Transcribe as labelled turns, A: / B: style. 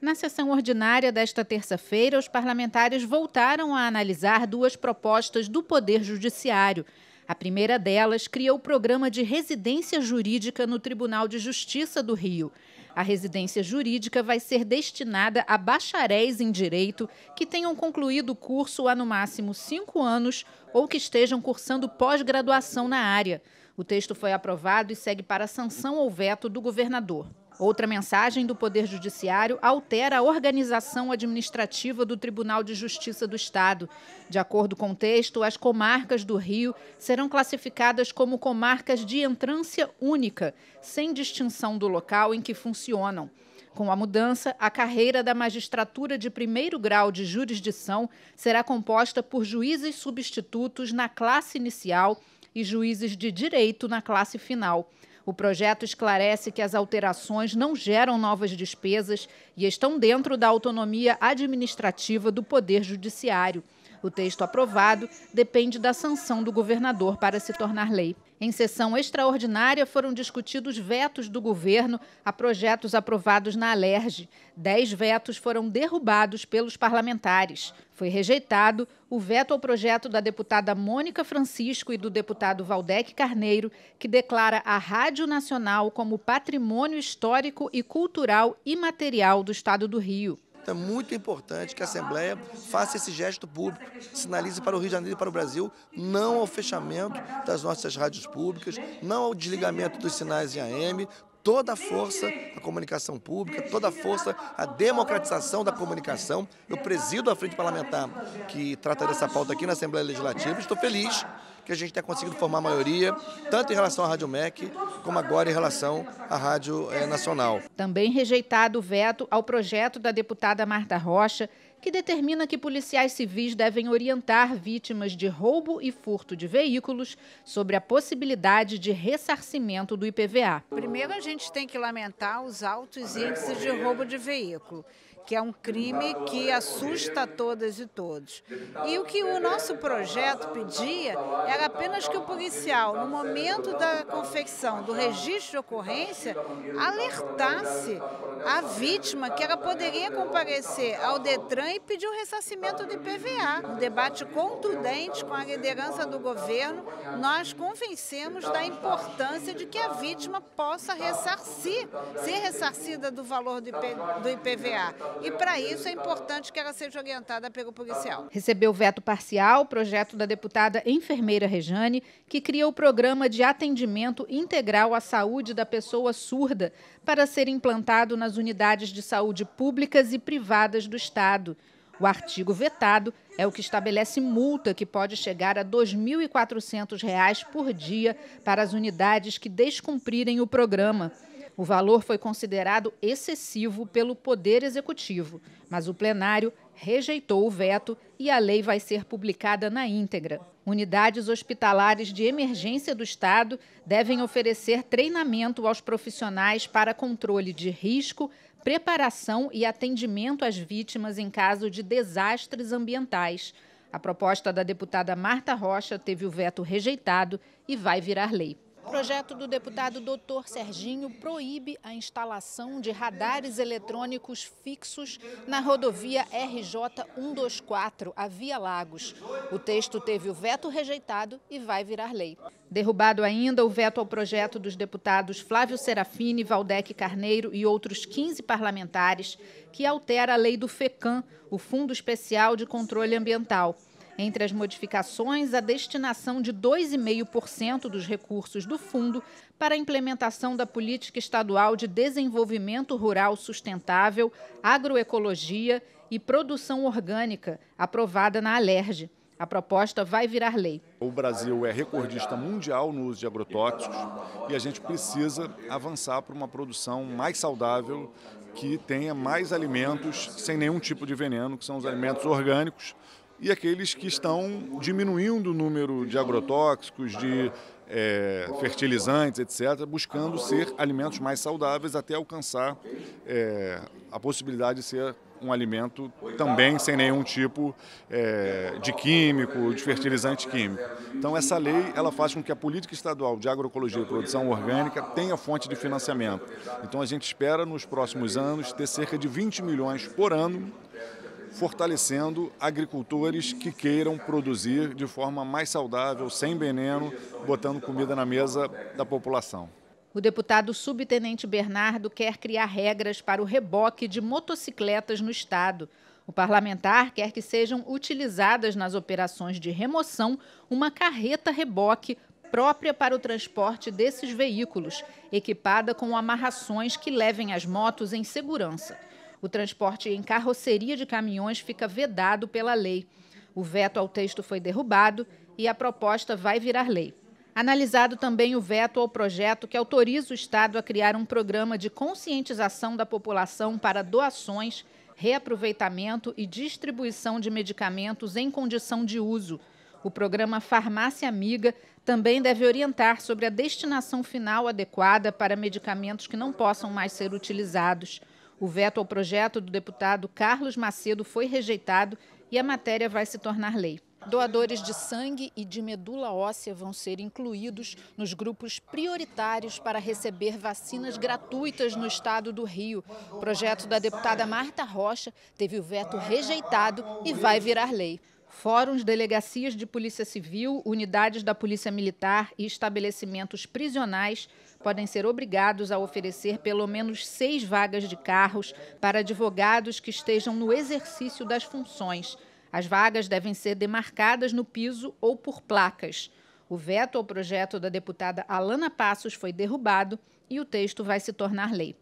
A: Na sessão ordinária desta terça-feira, os parlamentares voltaram a analisar duas propostas do Poder Judiciário. A primeira delas cria o programa de residência jurídica no Tribunal de Justiça do Rio. A residência jurídica vai ser destinada a bacharéis em direito que tenham concluído o curso há no máximo cinco anos ou que estejam cursando pós-graduação na área. O texto foi aprovado e segue para sanção ou veto do governador. Outra mensagem do Poder Judiciário altera a organização administrativa do Tribunal de Justiça do Estado. De acordo com o texto, as comarcas do Rio serão classificadas como comarcas de entrância única, sem distinção do local em que funcionam. Com a mudança, a carreira da magistratura de primeiro grau de jurisdição será composta por juízes substitutos na classe inicial e juízes de direito na classe final. O projeto esclarece que as alterações não geram novas despesas e estão dentro da autonomia administrativa do Poder Judiciário. O texto aprovado depende da sanção do governador para se tornar lei. Em sessão extraordinária, foram discutidos vetos do governo a projetos aprovados na Alerj. Dez vetos foram derrubados pelos parlamentares. Foi rejeitado o veto ao projeto da deputada Mônica Francisco e do deputado Valdec Carneiro, que declara a Rádio Nacional como patrimônio histórico e cultural imaterial do Estado do Rio.
B: Então é muito importante que a Assembleia faça esse gesto público, sinalize para o Rio de Janeiro e para o Brasil não ao fechamento das nossas rádios públicas, não ao desligamento dos sinais em AM, toda a força à comunicação pública, toda a força à democratização da comunicação. Eu presido a frente parlamentar que trata dessa pauta aqui na Assembleia Legislativa. Estou feliz que a gente tenha conseguido formar maioria, tanto em relação à Rádio MEC, como agora em relação à Rádio eh, Nacional.
A: Também rejeitado o veto ao projeto da deputada Marta Rocha, que determina que policiais civis devem orientar vítimas de roubo e furto de veículos sobre a possibilidade de ressarcimento do IPVA.
C: Primeiro, a gente tem que lamentar os altos índices de roubo de veículo que é um crime que assusta todas e todos. E o que o nosso projeto pedia era apenas que o policial, no momento da confecção do registro de ocorrência, alertasse a vítima que ela poderia comparecer ao Detran e pedir o ressarcimento do IPVA. Um debate contundente com a liderança do governo, nós convencemos da importância de que a vítima possa ressarcir, ser ressarcida do valor do IPVA e para isso é importante que ela seja orientada pelo policial.
A: Recebeu veto parcial o projeto da deputada enfermeira Rejane, que cria o programa de atendimento integral à saúde da pessoa surda para ser implantado nas unidades de saúde públicas e privadas do Estado. O artigo vetado é o que estabelece multa que pode chegar a R$ 2.400 por dia para as unidades que descumprirem o programa. O valor foi considerado excessivo pelo Poder Executivo, mas o plenário rejeitou o veto e a lei vai ser publicada na íntegra. Unidades hospitalares de emergência do Estado devem oferecer treinamento aos profissionais para controle de risco, preparação e atendimento às vítimas em caso de desastres ambientais. A proposta da deputada Marta Rocha teve o veto rejeitado e vai virar lei. Projeto do deputado Dr. Serginho proíbe a instalação de radares eletrônicos fixos na rodovia RJ 124, a Via Lagos. O texto teve o veto rejeitado e vai virar lei. Derrubado ainda o veto ao projeto dos deputados Flávio Serafini, Valdec Carneiro e outros 15 parlamentares, que altera a lei do FECAM, o Fundo Especial de Controle Ambiental. Entre as modificações, a destinação de 2,5% dos recursos do fundo para a implementação da Política Estadual de Desenvolvimento Rural Sustentável, Agroecologia e Produção Orgânica, aprovada na Alerj. A proposta vai virar lei.
D: O Brasil é recordista mundial no uso de agrotóxicos e a gente precisa avançar para uma produção mais saudável, que tenha mais alimentos sem nenhum tipo de veneno, que são os alimentos orgânicos, e aqueles que estão diminuindo o número de agrotóxicos, de é, fertilizantes, etc., buscando ser alimentos mais saudáveis até alcançar é, a possibilidade de ser um alimento também sem nenhum tipo é, de químico, de fertilizante químico. Então essa lei ela faz com que a política estadual de agroecologia e produção orgânica tenha fonte de financiamento. Então a gente espera nos próximos anos ter cerca de 20 milhões por ano fortalecendo agricultores que queiram produzir de forma mais saudável, sem veneno, botando comida na mesa da população.
A: O deputado subtenente Bernardo quer criar regras para o reboque de motocicletas no estado. O parlamentar quer que sejam utilizadas nas operações de remoção uma carreta reboque própria para o transporte desses veículos, equipada com amarrações que levem as motos em segurança. O transporte em carroceria de caminhões fica vedado pela lei. O veto ao texto foi derrubado e a proposta vai virar lei. Analisado também o veto ao projeto que autoriza o Estado a criar um programa de conscientização da população para doações, reaproveitamento e distribuição de medicamentos em condição de uso. O programa Farmácia Amiga também deve orientar sobre a destinação final adequada para medicamentos que não possam mais ser utilizados. O veto ao projeto do deputado Carlos Macedo foi rejeitado e a matéria vai se tornar lei. Doadores de sangue e de medula óssea vão ser incluídos nos grupos prioritários para receber vacinas gratuitas no estado do Rio. O projeto da deputada Marta Rocha teve o veto rejeitado e vai virar lei. Fóruns, delegacias de polícia civil, unidades da polícia militar e estabelecimentos prisionais podem ser obrigados a oferecer pelo menos seis vagas de carros para advogados que estejam no exercício das funções. As vagas devem ser demarcadas no piso ou por placas. O veto ao projeto da deputada Alana Passos foi derrubado e o texto vai se tornar lei.